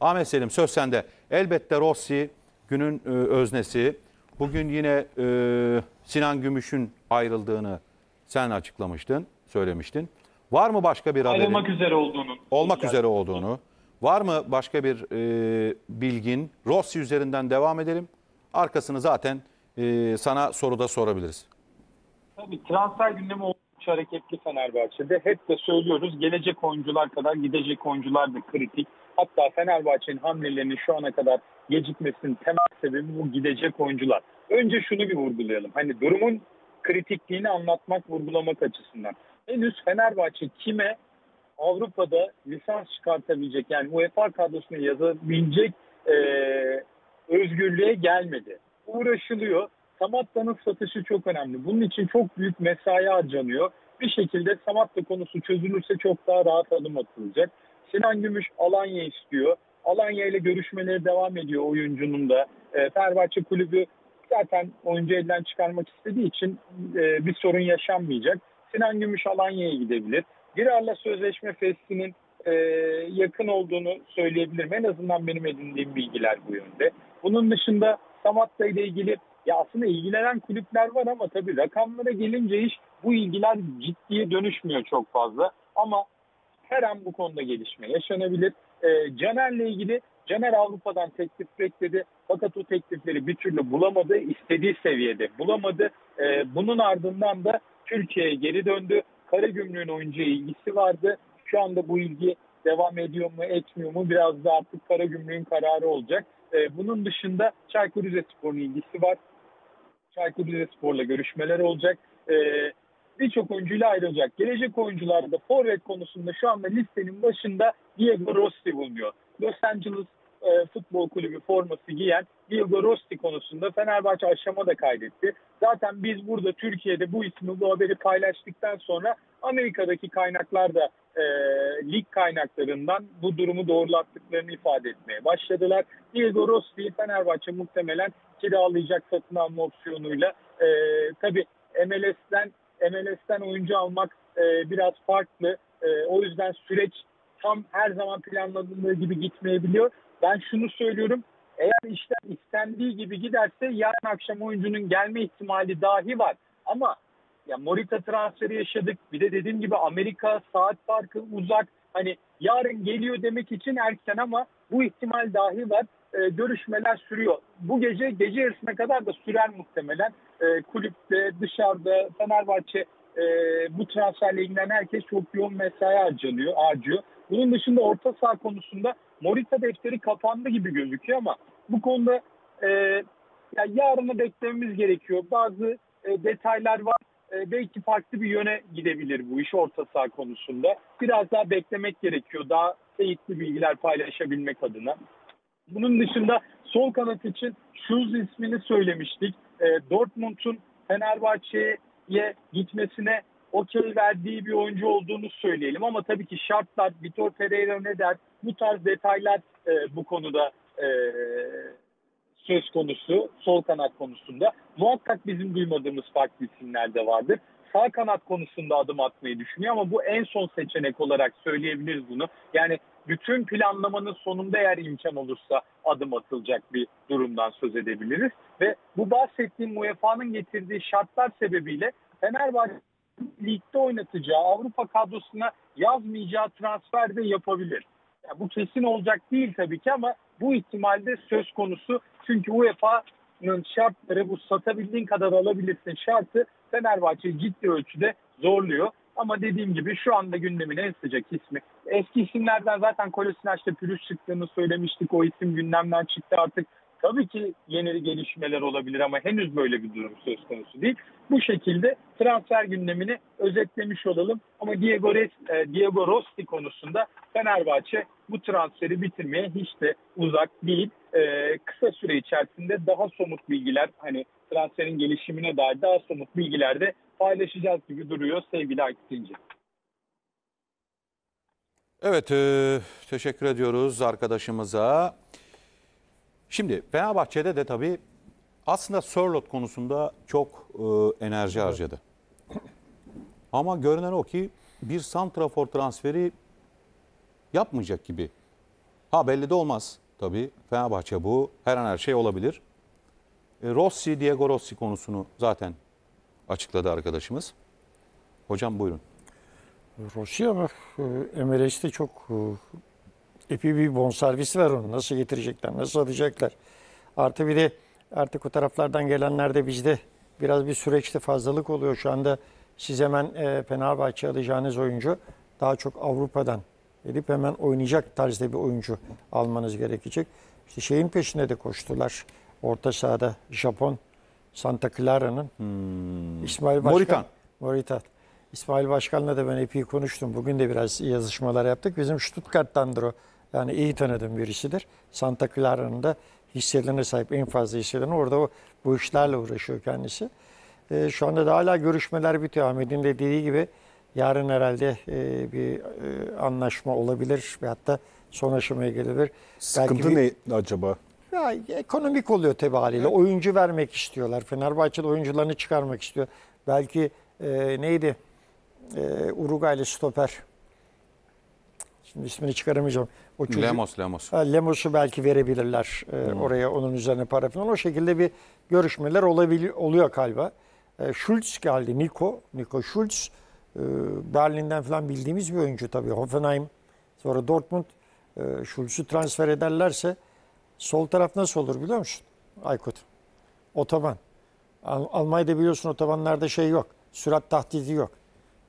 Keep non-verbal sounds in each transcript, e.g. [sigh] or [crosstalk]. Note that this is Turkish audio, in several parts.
Ahmet Selim söz sende. Elbette Rossi günün e, öznesi. Bugün yine e, Sinan Gümüş'ün ayrıldığını sen açıklamıştın, söylemiştin. Var mı başka bir haberin? Ayrılmak üzere olduğunu. olmak üzere olduğunu. Var mı başka bir e, bilgin? Rossi üzerinden devam edelim. Arkasını zaten e, sana soruda sorabiliriz. Tabii transfer gündemi oldukça hareketli Fenerbahçe'de. Hep de söylüyoruz gelecek oyuncular kadar gidecek oyuncular da kritik. Hatta Fenerbahçe'nin hamlelerinin şu ana kadar gecikmesinin temel sebebi bu gidecek oyuncular. Önce şunu bir vurgulayalım. Hani durumun kritikliğini anlatmak, vurgulamak açısından. Henüz Fenerbahçe kime Avrupa'da lisans çıkartabilecek yani UEFA kadrosuna yazabilecek e, özgürlüğe gelmedi. Uğraşılıyor. Samatta'nın satışı çok önemli. Bunun için çok büyük mesai harcanıyor. Bir şekilde Samatta konusu çözülürse çok daha rahat adım atılacak. Sinan Gümüş Alanya istiyor. Alanya ile görüşmeleri devam ediyor oyuncunun da. E, Fenerbahçe kulübü zaten oyuncu elden çıkarmak istediği için e, bir sorun yaşanmayacak. Sinan Gümüş Alanya'ya gidebilir. Girar'la sözleşme festinin e, yakın olduğunu söyleyebilirim. En azından benim edindiğim bilgiler bu yönde. Bunun dışında Samatta ile ilgili ya aslında ilgilenen kulüpler var ama tabii rakamlara gelince iş bu ilgiler ciddiye dönüşmüyor çok fazla. Ama her an bu konuda gelişme yaşanabilir. E, Caner'le ilgili Caner Avrupa'dan teklif bekledi. Fakat o teklifleri bir türlü bulamadı. istediği seviyede bulamadı. E, bunun ardından da Türkiye'ye geri döndü. Karagümrük'ün oyuncuya ilgisi vardı. Şu anda bu ilgi devam ediyor mu etmiyor mu biraz da artık Karagümrük'ün kararı olacak. E, bunun dışında Çaykur Rizespor'un ilgisi var. Çaykur Rizespor'la görüşmeler olacak. E, Birçok oyuncuyla ayrılacak. Gelecek oyuncularda forvet konusunda şu anda listenin başında Diego Rossi bulunuyor. Los Angeles e, Futbol Kulübü forması giyen Diego Rossi konusunda Fenerbahçe aşama da kaydetti. Zaten biz burada Türkiye'de bu ismi bu haberi paylaştıktan sonra Amerika'daki kaynaklar da e, lig kaynaklarından bu durumu doğrulattıklarını ifade etmeye başladılar. Diego Rossi'yi Fenerbahçe muhtemelen kiralayacak satın alma opsiyonuyla. E, tabii MLS'den MLS'ten oyuncu almak e, biraz farklı. E, o yüzden süreç tam her zaman planlandığı gibi gitmeyebiliyor. Ben şunu söylüyorum. Eğer işler istendiği gibi giderse yarın akşam oyuncunun gelme ihtimali dahi var. Ama ya Morita transferi yaşadık. Bir de dediğim gibi Amerika saat farkı uzak. Hani yarın geliyor demek için erken ama bu ihtimal dahi var. Ee, görüşmeler sürüyor. Bu gece gece yarısına kadar da sürer muhtemelen. Ee, kulüpte, dışarıda, Fenerbahçe e, bu transferle ilgilenen herkes çok yoğun mesai harcanıyor, harcıyor. Bunun dışında orta saha konusunda Morita defteri kapandı gibi gözüküyor ama bu konuda e, ya yarını beklememiz gerekiyor. Bazı e, detaylar var. E, belki farklı bir yöne gidebilir bu iş orta saha konusunda. Biraz daha beklemek gerekiyor. Daha teyitli bilgiler paylaşabilmek adına. Bunun dışında sol kanat için Schulz ismini söylemiştik. E, Dortmund'un Fenerbahçe'ye gitmesine okey verdiği bir oyuncu olduğunu söyleyelim. Ama tabii ki şartlar, Vitor Pereira ne der? Bu tarz detaylar e, bu konuda e, söz konusu sol kanat konusunda. Muhakkak bizim duymadığımız farklı isimler de vardır. Sağ kanat konusunda adım atmayı düşünüyor ama bu en son seçenek olarak söyleyebiliriz bunu. Yani bütün planlamanın sonunda eğer imkan olursa adım atılacak bir durumdan söz edebiliriz. Ve bu bahsettiğim UEFA'nın getirdiği şartlar sebebiyle Fenerbahçe ligde oynatacağı Avrupa kadrosuna yazmayacağı transfer de yapabilir. Yani bu kesin olacak değil tabii ki ama bu ihtimalde söz konusu. Çünkü UEFA'nın şartları bu satabildiğin kadar alabilirsin şartı Fenerbahçe'yi ciddi ölçüde zorluyor. Ama dediğim gibi şu anda gündemin en sıcak ismi. Eski isimlerden zaten Kolasinaç'ta pürüz çıktığını söylemiştik. O isim gündemden çıktı artık. Tabii ki yeni gelişmeler olabilir ama henüz böyle bir durum söz konusu değil. Bu şekilde transfer gündemini özetlemiş olalım. Ama Diego, Res, e, Diego Rossi konusunda Fenerbahçe bu transferi bitirmeye hiç de uzak değil. E, kısa süre içerisinde daha somut bilgiler hani transferin gelişimine dair daha somut bilgiler de paylaşacağız gibi duruyor sevgili Aykut İnce. Evet, e, teşekkür ediyoruz arkadaşımıza. Şimdi Fenerbahçe'de de tabii aslında Sörlot konusunda çok e, enerji harcadı. Ama görünen o ki bir santrafor transferi yapmayacak gibi Ha belli de olmaz tabii. Fenerbahçe bu. Her an her şey olabilir. E, Rossi, Diego Rossi konusunu zaten açıkladı arkadaşımız. Hocam buyurun. Rossi ama e, MLS'te çok e, epey bir bonservisi var onun. Nasıl getirecekler, nasıl alacaklar. Artı bir de artık o taraflardan gelenlerde bizde biraz bir süreçte fazlalık oluyor. Şu anda siz hemen e, Fenerbahçe alacağınız oyuncu daha çok Avrupa'dan gelip hemen oynayacak tarzda bir oyuncu almanız gerekecek. İşte şeyin peşine de koştular. Orta sahada Japon Santa Clara'nın İsmail Başkan. Moritan. Moritan. İsmail Başkan'la da ben epey konuştum. Bugün de biraz yazışmalar yaptık. Bizim Stuttgart'tandır o. Yani iyi tanıdığım birisidir. Santa Clara'nın da hisselerine sahip en fazla hisselerine. Orada o, bu işlerle uğraşıyor kendisi. Ee, şu anda da hala görüşmeler bitiyor. Ahmet'in de dediği gibi yarın herhalde e, bir e, anlaşma olabilir ve hatta son aşamaya gelebilir. Sıkıntı bir- ne acaba? ya ekonomik oluyor tabii haliyle. Oyuncu vermek istiyorlar. Fenerbahçe'de oyuncularını çıkarmak istiyor. Belki e, neydi? E, Uruguaylı stoper. Şimdi ismini çıkaramayacağım. O çocuk- Lemos, Lemos. Ha, Lemos'u belki verebilirler e, oraya onun üzerine para falan. O şekilde bir görüşmeler olabiliyor oluyor galiba. E, Schulz geldi. Nico. Nico Schulz. E, Berlin'den falan bildiğimiz bir oyuncu tabii. Hoffenheim. Sonra Dortmund. E, Schulz'u transfer ederlerse sol taraf nasıl olur biliyor musun? Aykut. Otoban. Al- Almanya'da biliyorsun otobanlarda şey yok. Sürat tahdidi yok.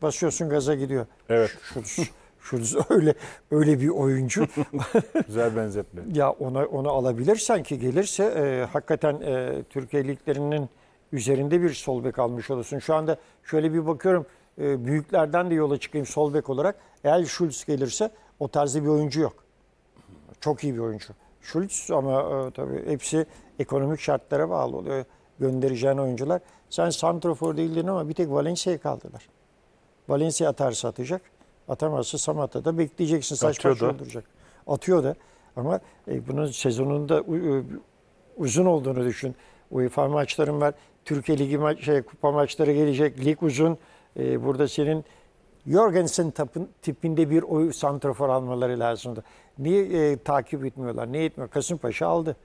Basıyorsun gaza gidiyor. Evet. Schulz. Schulz [laughs] öyle öyle bir oyuncu. [laughs] Güzel benzetme. Ya ona onu alabilirsen ki gelirse e, hakikaten e, Türkiye liglerinin üzerinde bir sol bek almış olursun. Şu anda şöyle bir bakıyorum e, büyüklerden de yola çıkayım sol bek olarak. Eğer Schulz gelirse o tarzda bir oyuncu yok. Çok iyi bir oyuncu. Schulz ama e, tabii hepsi ekonomik şartlara bağlı oluyor. Göndereceğin oyuncular. Sen santrofor değildin ama bir tek Valencia'ya kaldılar. Valencia atarsa atacak. Atamazsa Samatta da bekleyeceksin. Saç Atıyor baş da. öldürecek. Atıyor da. Ama e, bunun sezonunda u- uzun olduğunu düşün. UEFA maçların var. Türkiye Ligi maç, şey, kupa maçları gelecek. Lig uzun. E, burada senin Jorgensen tipinde bir oy santrafor almaları lazımdı. Niye e, takip etmiyorlar? Niye etmiyor? Kasımpaşa aldı.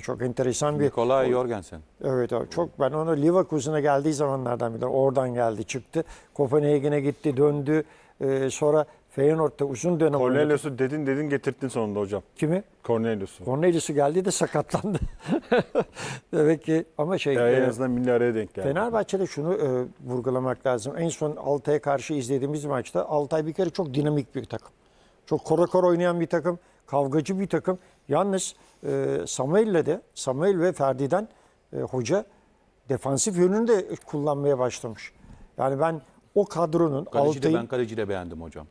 Çok enteresan bir Nikolay Jorgensen. Evet abi çok ben onu Leverkusen'a geldiği zamanlardan bile oradan geldi çıktı. Kopenhagen'e gitti döndü. Ee, sonra Feyenoord'da uzun dönem. Cornelius'u dedin dedin getirdin sonunda hocam. Kimi? Cornelius'u. Cornelius'u geldi de sakatlandı. [laughs] Demek ki ama şey Ya en e, azından milli araya denk geldi. Fenerbahçe'de şunu e, vurgulamak lazım. En son Altay'a karşı izlediğimiz maçta Altay bir kere çok dinamik bir takım. Çok kora kora oynayan bir takım, kavgacı bir takım. Yalnız e, Samuel'le de Samuel ve Ferdi'den e, hoca defansif yönünü de kullanmaya başlamış. Yani ben o kadronun Kaleci de ben kaleci de beğendim hocam.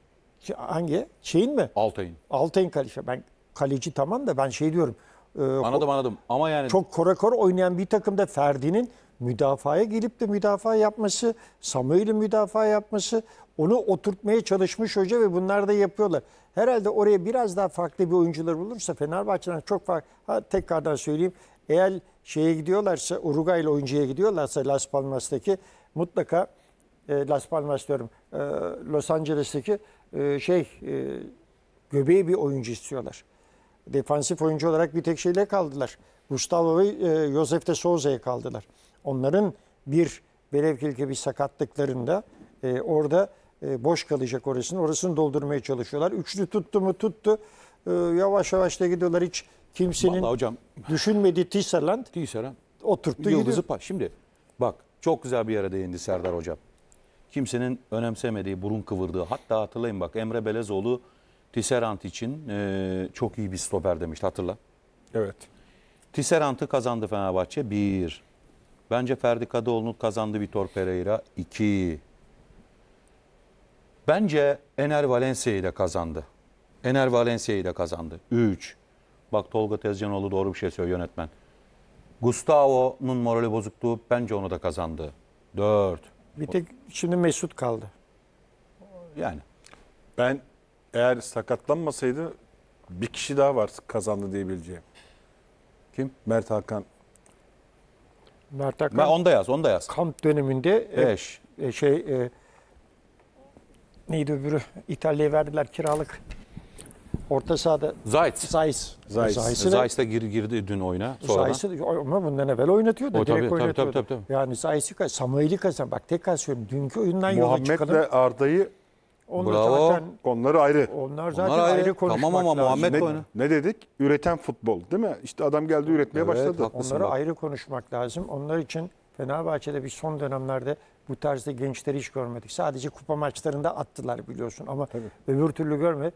Hangi şeyin mi? Altay'ın. Altay'ın kaleci. Ben kaleci tamam da ben şey diyorum. e, Anladım anladım. Ama yani çok kora kora oynayan bir takımda Ferdi'nin müdafaya gelip de müdafaa yapması, Samuel'in müdafaa yapması, onu oturtmaya çalışmış hoca ve bunlar da yapıyorlar. Herhalde oraya biraz daha farklı bir oyuncular bulursa Fenerbahçe'den çok farklı. Ha, tekrardan söyleyeyim. Eğer şeye gidiyorlarsa, Uruguaylı oyuncuya gidiyorlarsa Las Palmas'taki mutlaka e, Las Palmas diyorum, e, Los Angeles'teki e, şey e, göbeği bir oyuncu istiyorlar defansif oyuncu olarak bir tek şeyle kaldılar. Gustavo ve e, Josef de Souza'ya kaldılar. Onların bir Belevkilke bir sakatlıklarında e, orada e, boş kalacak orasını. Orasını doldurmaya çalışıyorlar. Üçlü tuttu mu tuttu. E, yavaş yavaş da gidiyorlar. Hiç kimsenin vallahi hocam düşünmediği Tisserland Tisserand oturttu Yıldızı gidiyor. pa. Şimdi bak çok güzel bir yere değindi Serdar Hocam. Kimsenin önemsemediği, burun kıvırdığı. Hatta hatırlayın bak Emre Belezoğlu Tisserand için e, çok iyi bir stoper demişti hatırla. Evet. Tisserand'ı kazandı Fenerbahçe. Bir. Bence Ferdi Kadıoğlu'nu kazandı Vitor Pereira. İki. Bence Ener Valencia'yı da kazandı. Ener Valencia'yı da kazandı. Üç. Bak Tolga Tezcanoğlu doğru bir şey söylüyor yönetmen. Gustavo'nun morali bozukluğu bence onu da kazandı. Dört. Bir tek şimdi Mesut kaldı. Yani Ben eğer sakatlanmasaydı bir kişi daha var kazandı diyebileceğim. kim? Mert Hakan. Mert Hakan Ben onda yaz, onda yaz. kamp döneminde e, Beş. e, şey e, neydi öbürü İtalya'ya verdiler kiralık. Orta sahada Zayt. Zayis. Zayis. Zayis'i de- Zayt da gir, girdi dün oyuna. Zayis'i ama bundan evvel oynatıyordu. O tabii, direkt tabii, oynatıyordu. tabii, tabii, tabii. Yani Zayis'i Samuel'i kazan. Bak tekrar söylüyorum. Dünkü oyundan yola çıkalım. Muhammed'le Arda'yı Onlar Bravo. zaten onları ayrı. onlar zaten Onlar ayrı. ayrı, konuşmak Tamam ama lazım. Muhammed Ne, oyna. ne dedik? Üreten futbol değil mi? İşte adam geldi üretmeye Evet, başladı. haklısın. Onları bak. ayrı konuşmak lazım. Onlar için Fenerbahçe'de bir son dönemlerde bu tarzda gençleri hiç görmedik. Sadece kupa maçlarında attılar biliyorsun ama öbür türlü görme.